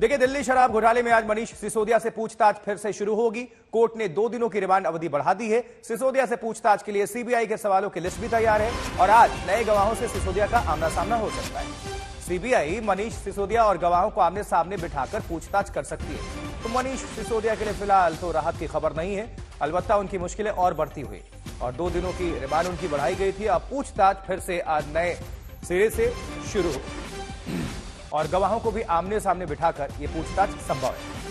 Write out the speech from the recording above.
देखिए, दिल्ली शराब घोटाले में आज मनीष सिसोदिया से पूछताछ फिर से शुरू होगी। कोर्ट ने दो दिनों की रिमांड अवधि बढ़ा दी है। सिसोदिया से पूछताछ के लिए सीबीआई के सवालों की लिस्ट भी तैयार है और आज नए गवाहों से सिसोदिया का आमना सामना हो सकता है। सीबीआई मनीष सिसोदिया और गवाहों को आमने सामने बिठाकर पूछताछ कर सकती है। तो मनीष सिसोदिया के लिए फ़िलहाल तो राहत की खबर नहीं है। अलबत्ता उनकी मुश्किलें और बढ़ती हुई। और दो दिनों की रिमांड उनकी बढ़ाई गई थी। अब पूछताछ फिर से आज नए सिरे से शुरू हो और गवाहों को भी आमने सामने बिठाकर ये पूछताछ संभव है।